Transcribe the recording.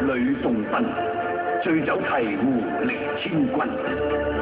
吕洞宾醉酒提壶离千军。